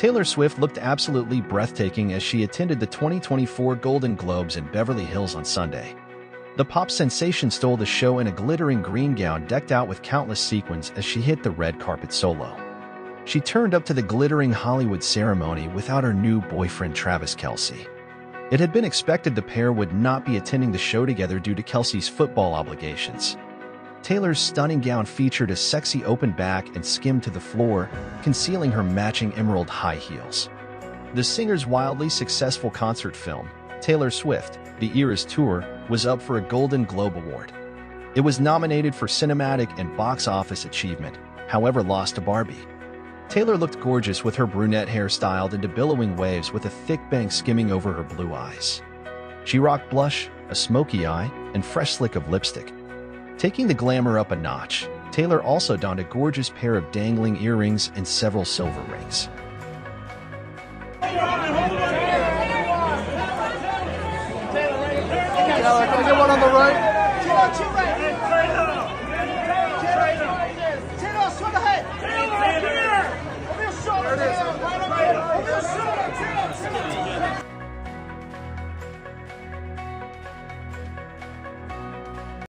Taylor Swift looked absolutely breathtaking as she attended the 2024 Golden Globes in Beverly Hills on Sunday. The pop sensation stole the show in a glittering green gown decked out with countless sequins as she hit the red carpet solo. She turned up to the glittering Hollywood ceremony without her new boyfriend Travis Kelce. It had been expected the pair would not be attending the show together due to Kelce's football obligations. Taylor's stunning gown featured a sexy open back and skimmed to the floor, concealing her matching emerald high heels. The singer's wildly successful concert film, Taylor Swift, The Eras Tour, was up for a Golden Globe Award. It was nominated for cinematic and box office achievement, however lost to Barbie. Taylor looked gorgeous with her brunette hair styled into billowing waves with a thick bank skimming over her blue eyes. She rocked blush, a smoky eye, and fresh slick of lipstick. Taking the glamour up a notch, Taylor also donned a gorgeous pair of dangling earrings and several silver rings. Taylor, can I get one on the right? Two two right.